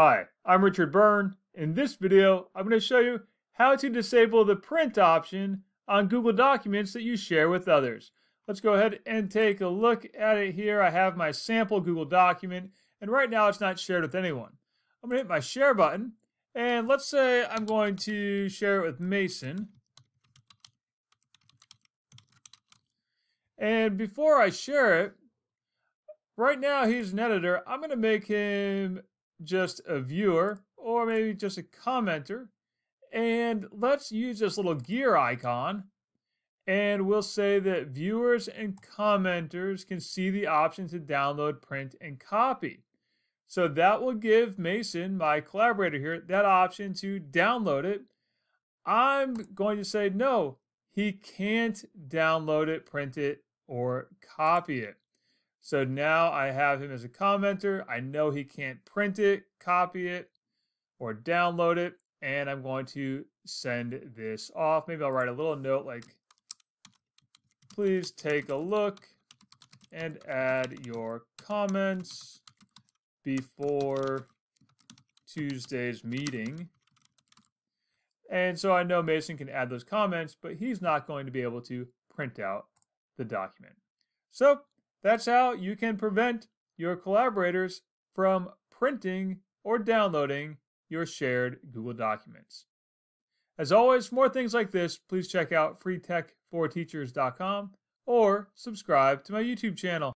Hi, I'm Richard Byrne. In this video, I'm going to show you how to disable the print option on Google Documents that you share with others. Let's go ahead and take a look at it here. I have my sample Google document, and right now it's not shared with anyone. I'm going to hit my share button, and let's say I'm going to share it with Mason. And before I share it, right now he's an editor. I'm going to make him just a viewer or maybe just a commenter. And let's use this little gear icon. And we'll say that viewers and commenters can see the option to download, print, and copy. So that will give Mason, my collaborator here, that option to download it. I'm going to say no, he can't download it, print it, or copy it. So now I have him as a commenter. I know he can't print it, copy it, or download it. And I'm going to send this off. Maybe I'll write a little note like, please take a look and add your comments before Tuesday's meeting. And so I know Mason can add those comments, but he's not going to be able to print out the document. So that's how you can prevent your collaborators from printing or downloading your shared Google Documents. As always, for more things like this, please check out freetech4teachers.com or subscribe to my YouTube channel.